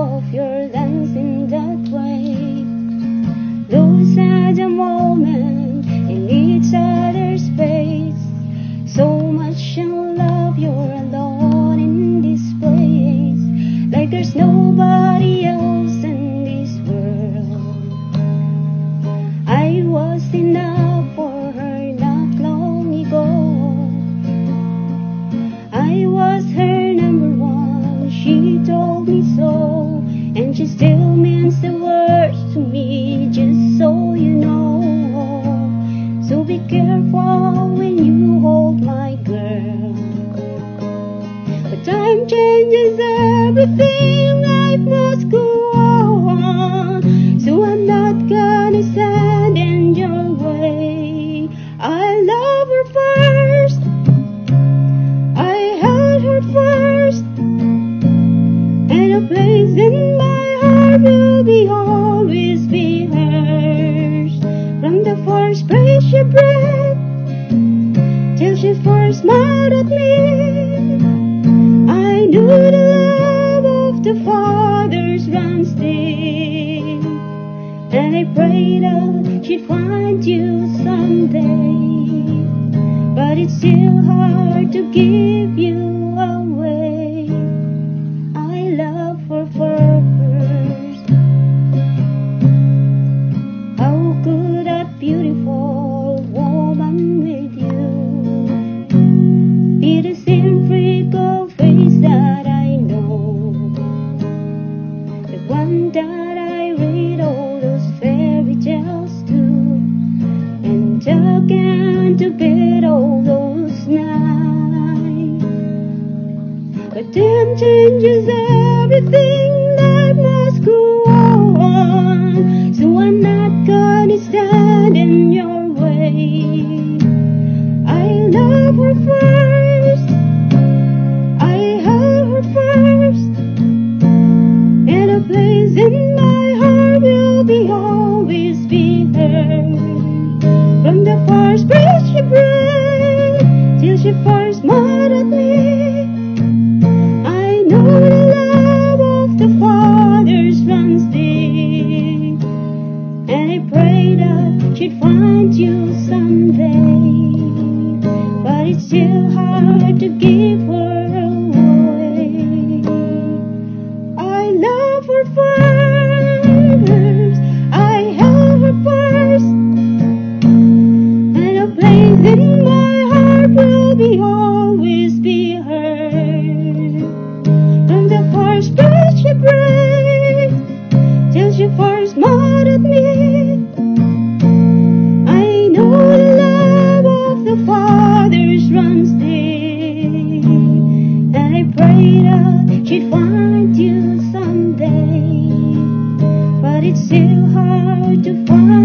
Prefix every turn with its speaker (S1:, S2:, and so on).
S1: of your dance in that way. Those are the moment in each other's space. So much in love, you're alone in this place. Like there's nobody else. Still means the world to me, just so you know. So be careful when you hold my girl. But time changes everything, life must go And place in my heart will be always be hers. From the first breath she breathed till she first smiled at me. I knew the love of the Father's runs deep, and I prayed that she'd find you someday. But it's still hard to give you read all those fairy tales to, and dug into bed all those nights. But time changes everything, life must go on. So I'm not gonna stand in your way. I love her first. The first breath she breathed till she first smiled me. I know the love of the Father's runs deep, and I pray that she'd find you someday. But it's still hard to give afraid she'd find you someday. But it's still hard to find.